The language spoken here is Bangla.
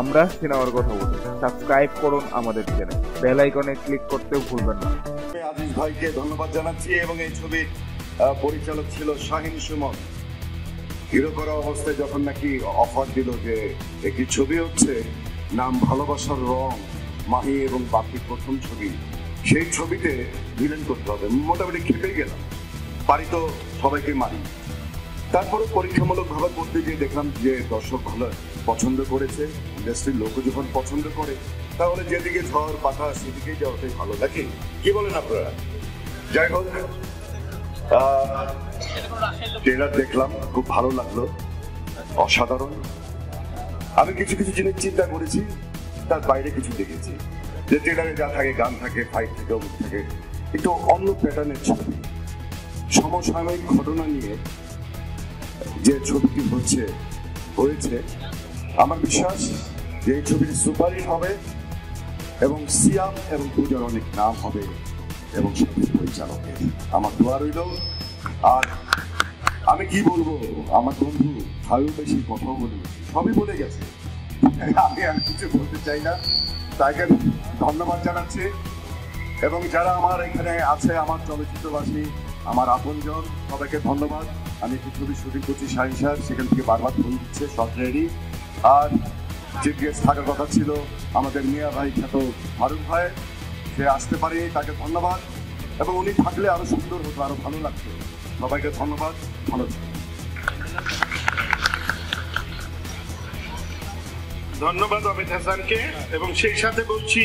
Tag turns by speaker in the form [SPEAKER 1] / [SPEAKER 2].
[SPEAKER 1] আমরা সিনেমার কথা বলি। সাবস্ক্রাইব করুন আমাদের চ্যানেল বেল আইকনে ক্লিক করতেও ভুলবেন না।
[SPEAKER 2] আজিজ ভাইকে ধন্যবাদ জানাচ্ছি এবং এই ছবি পরিচালক ছিল শাহিন সুমন। হিরো করা অবস্থায় যখন নাকি অফার দিল যে একটি ছবি হচ্ছে, নাম ভালোবাসার রং, মাহি এবং বাপির প্রথম ছবি, সেই ছবিতে ভিলেন করতে হবে। মোটামুটি খেপে গেলাম। পারি তো সবাইকে মারি। তারপরে পরীক্ষামূলক ভাবে করতে গিয়ে দেখলাম যে দর্শক ভালো পছন্দ করেছে ইন্ডাস্ট্রির লোক যখন পছন্দ করে, তাহলে যেদিকে ঝড় পাতা সেদিকেই যাওয়াটাই ভালো। নাকি? কি বলেন আপনারা? যাই হোক ট্রেলার দেখলাম, খুব ভালো লাগল, অসাধারণ। আমি কিছু কিছু জিনিস চিন্তা করেছি, তার বাইরে কিছু দেখেছি। যে ট্রেলারে যা থাকে, গান থাকে ফাইট থাকে, অমুক থাকে, একটু অন্য প্যাটার্নের ছবি। সমসাময়িক ঘটনা নিয়ে যে ছবিটি হচ্ছে, হয়েছে, আমার বিশ্বাস যে এই ছবিটি সুপারহিট হবে এবং সিয়াম এবং পূজার অনেক নাম হবে এবং সাথে পরিচালকের। আমার দোয়া রইল। আর আমি কি বলব? আমার বন্ধু ভালো বেশি কথাও বলি সবই বলে গেছে। আমি আর কিছু বলতে চাই না। তাকে ধন্যবাদ জানাচ্ছি। এবং যারা আমার এখানে আছে, আমার চলচ্চিত্রবাসী, আমার আপনজন, সবাইকে ধন্যবাদ। আমি একটি ছবি শুটিং করছি শাহিন স্যার সেখান থেকে বারবার ফোন দিচ্ছে, সব রেডি আর যে গেস্ট থাকার কথা ছিল আমাদের মিয়া ভাই খ্যাত ফারুক ভাই, সে আসতে পারে তাকে ধন্যবাদ। এবং উনি থাকলে আরও সুন্দর হতো, আরও ভালো লাগতো। সবাইকে ধন্যবাদ, ভালো।
[SPEAKER 3] ধন্যবাদ অমিত হাসানকে, এবং সেই সাথে বলছি